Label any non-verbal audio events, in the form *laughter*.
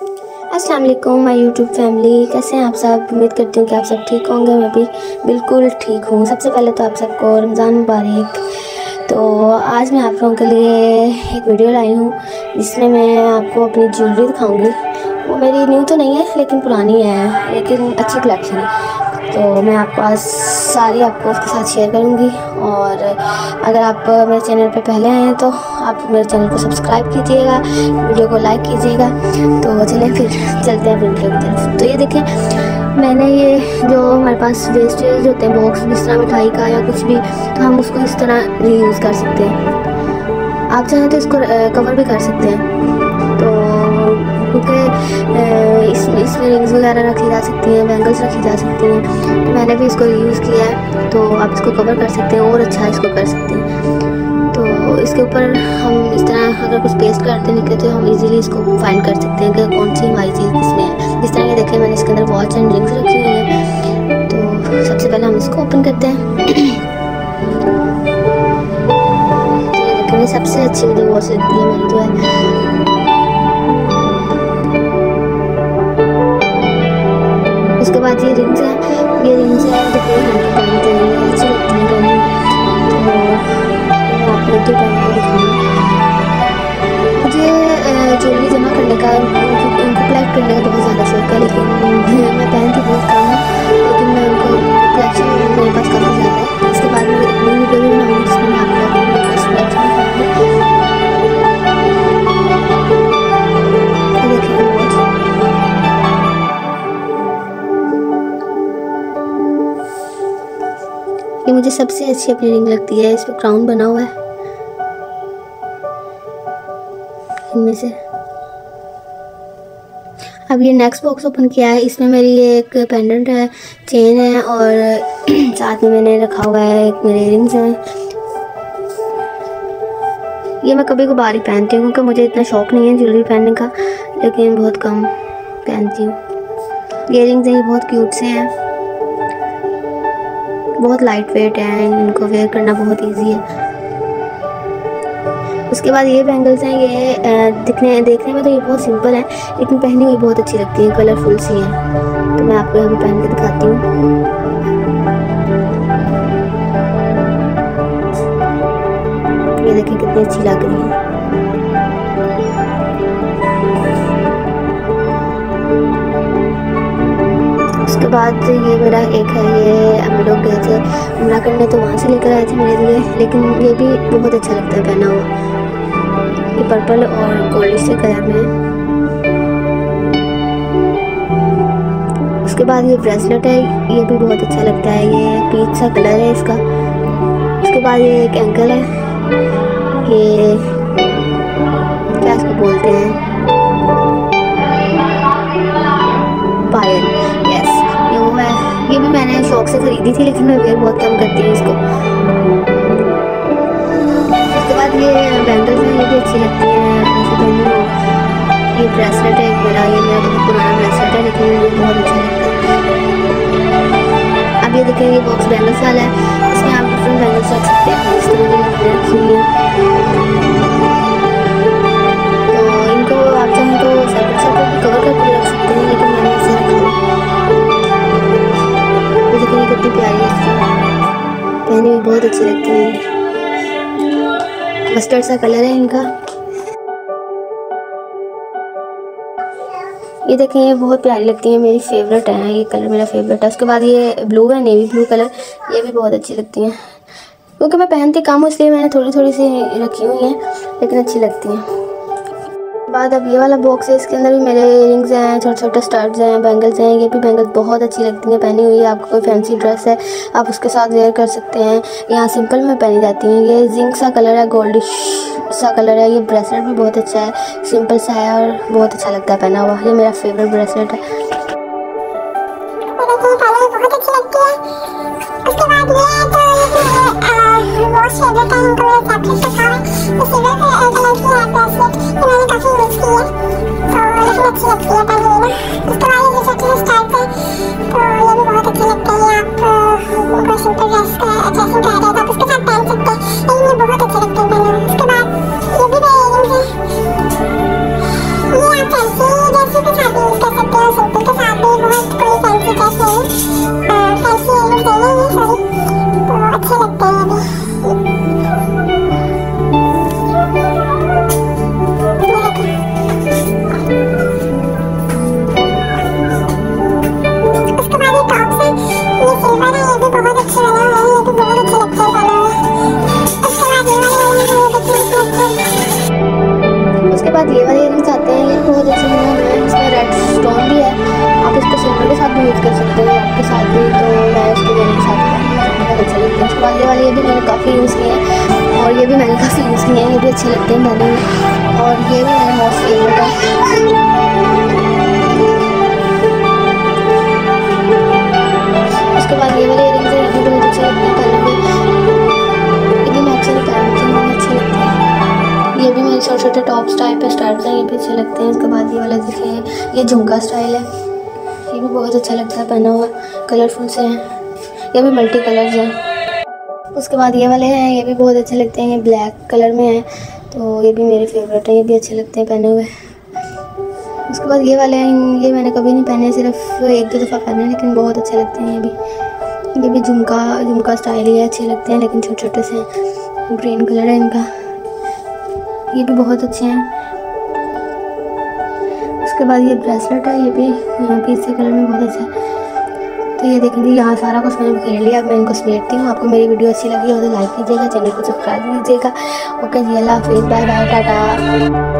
अस्सलाम वालेकुम my YouTube family. कैसे हैं आप सब? उम्मीद करती हूँ कि आप सब ठीक होंगे। मैं भी बिल्कुल ठीक हूँ। सबसे पहले तो आप सबको रमज़ान मुबारक। तो आज मैं आप लोगों के लिए एक वीडियो लाई हूँ, जिसमें मैं आपको अपनी ज्वेलरी दिखाऊँगी। वो मेरी न्यू तो नहीं है, लेकिन पुरानी है, लेकिन अच्छी कलेक्शन है। तो मैं आपको सारी आपको उसके साथ शेयर करूँगी। और अगर आप मेरे चैनल पे पहले आए हैं तो आप मेरे चैनल को सब्सक्राइब कीजिएगा वीडियो को लाइक कीजिएगा। तो चलें फिर चलते हैं वीडियो की तरफ़। तो ये देखें, मैंने ये जो हमारे पास वेस्टेज होते हैं बॉक्स जिस तरह मिठाई का या कुछ भी तो हम उसको इस तरह रीयूज़ कर सकते हैं। आप चाहें तो इसको कवर भी कर सकते हैं। तो क्योंकि इसमें इसमें रिंग्स वगैरह रखी जा सकती हैं बैंगल्स रखी जा सकती हैं। तो मैंने भी इसको यूज़ किया है तो आप इसको कवर कर सकते हैं और अच्छा इसको कर सकते हैं। तो इसके ऊपर हम इस तरह अगर कुछ पेस्ट करते निकले तो हम इजीली इसको फाइंड कर सकते हैं कि कौन सी हमारी चीज़ इसमें है। जिस तरह ये देखें मैंने इसके अंदर वॉच एंड रिंग्स रखी हुई हैं। तो सबसे पहले हम इसको ओपन करते हैं। तो ये सबसे अच्छी मुझे वॉच लगती है मेरी जो है। बाद ये रिंग्स हैं ये रिंग्स हैं तो कोई हाथ पहनते के लिए अच्छी लगती हैं पहननी तो लोग के पहन कर दिखाऊँगी मुझे ज्वेलरी जमा करने का उनको कलेक्ट करने का बहुत ज़्यादा शौक है, लेकिन ये मुझे सबसे अच्छी अपनी रिंग लगती है इस पर क्राउन बना हुआ है। इनमें से। अब ये नेक्स्ट बॉक्स ओपन किया है। इसमें मेरी ये एक पेंडेंट है चेन है और *clears throat* साथ में मैंने रखा हुआ है एक मेरे रिंग्स हैं। ये मैं कभी कभार ही पहनती हूँ क्योंकि मुझे इतना शौक नहीं है ज्वेलरी पहनने का, लेकिन बहुत कम पहनती हूँ। ये रिंग्स हैं, ये बहुत क्यूट से हैं। बहुत लाइट वेट है, इनको वेयर करना बहुत इजी है। उसके बाद ये बैंगल्स हैं, ये दिखने, देखने में तो ये बहुत सिंपल है, लेकिन पहनी हुई बहुत अच्छी लगती है कलरफुल सी है। तो मैं आपको यहाँ पहन के दिखाती हूँ। ये देखिए कितनी अच्छी लग रही है। उसके बाद ये मेरा एक है, ये हम लोग गए थे। उमरा करने तो वहाँ से लेकर आए थे मेरे लिए, लेकिन ये भी बहुत अच्छा लगता है पहना हुआ ये पर्पल और गोल्ड से कलर में उसके बाद ये ब्रेसलेट है, ये भी बहुत अच्छा लगता है, ये पीच सा कलर है इसका। उसके बाद ये एक एंकल है, ये क्या इसको बोलते हैं? शौक से खरीदी थी, लेकिन मैं वेयर बहुत कम करती हूँ इसको। उसके बाद ये बैंगल्स हैं, ये भी अच्छी लगती हैं। ऐसे हो ये ब्रेसलेट है मेरा, ये मेरा बहुत पुराना ब्रेसलेट है, लेकिन मुझे बहुत अच्छा लगता है। अब ये देखें, ये बॉक्स बैंगल्स वाला है। इसमें आप डिफरेंट बैंगल्स रख सकते हैं। इस तरह मस्टर्ड सा कलर है इनका। ये देखें, ये बहुत प्यारी लगती है, मेरी फेवरेट है, ये कलर मेरा फेवरेट है। उसके बाद ये ब्लू है नेवी ब्लू कलर ये भी बहुत अच्छी लगती हैं। क्योंकि मैं पहनती काम हूँ, इसलिए मैंने थोड़ी थोड़ी सी रखी हुई हैं, लेकिन अच्छी लगती हैं। बाद अब ये वाला बॉक्स है, इसके अंदर भी मेरे इयरिंग्स हैं छोटे छोटे स्टड्स हैं बैंगल्स हैं, ये भी बैंगल्स बहुत अच्छी लगती हैं पहनी हुई है आपको कोई फैंसी ड्रेस है, आप उसके साथ वेयर कर सकते हैं। यहाँ सिंपल में पहनी जाती हैं, ये जिंक सा कलर है गोल्डिश सा कलर है, ये ब्रेसलेट भी बहुत अच्छा है सिंपल सा है और बहुत अच्छा लगता है पहना हुआ, ये मेरा फेवरेट ब्रेसलेट है। ये भी मैंने काफ़ी यूज़ किए हैं। और ये भी मैंने काफ़ी यूज़ किए हैं। ये भी अच्छे लगते हैं मैंने। और ये भी मेरा मोस्ट फेवरेट है। छोटे छोटे टॉप्स टाइप है स्टाइल्स हैं, ये भी अच्छे लगते हैं। उसके बाद ये वाला देखिए ये झुमका स्टाइल है। ये भी बहुत अच्छा लगता है, पहना हुआ। कलरफुल से हैं। ये भी मल्टी कलर्स हैं। उसके बाद ये वाले हैं, ये भी बहुत अच्छे लगते हैं, ये ब्लैक कलर में हैं तो ये भी मेरे फेवरेट हैं, ये भी अच्छे लगते हैं पहने हुए। उसके बाद ये वाले हैं, ये मैंने कभी नहीं पहने, सिर्फ़ एक दो दफ़ा पहने, लेकिन बहुत अच्छे लगते हैं ये भी। ये भी झुमका झुमका स्टाइल ही अच्छे लगते हैं, लेकिन छोटे छोटे से ग्रीन कलर है इनका। ये भी बहुत अच्छे हैं। उसके बाद ये ब्रेसलेट है, ये भी, यहाँ पे इसी कलर में बहुत अच्छा। है तो ये देख लीजिए यहाँ सारा कुछ मैंने खेल लिया। मैं इनको समेटती हूँ। आपको मेरी वीडियो अच्छी लगी हो तो लाइक कीजिएगा, चैनल को सब्सक्राइब कीजिएगा। ओके जी, अल्लाह हाफिज़ बाय बाय टाटा।